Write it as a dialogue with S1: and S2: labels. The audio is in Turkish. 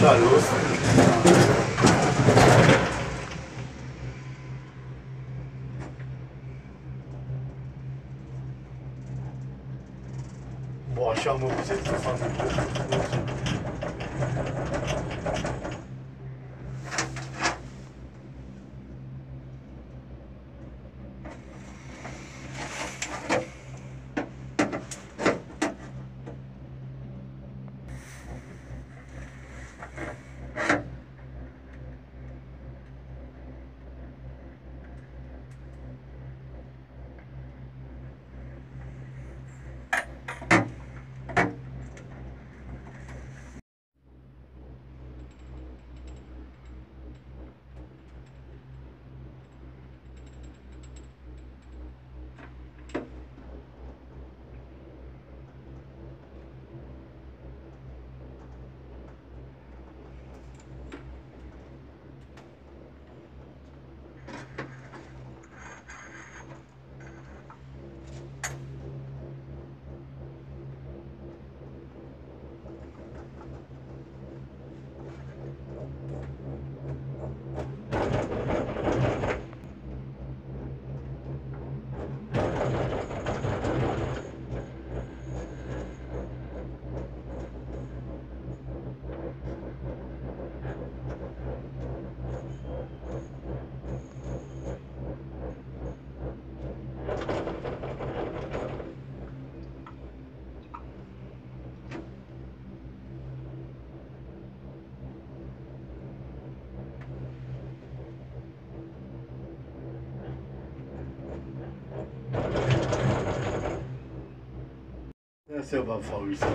S1: Charles. Bu akşam bu bize sandık. Nasceu uma falsa.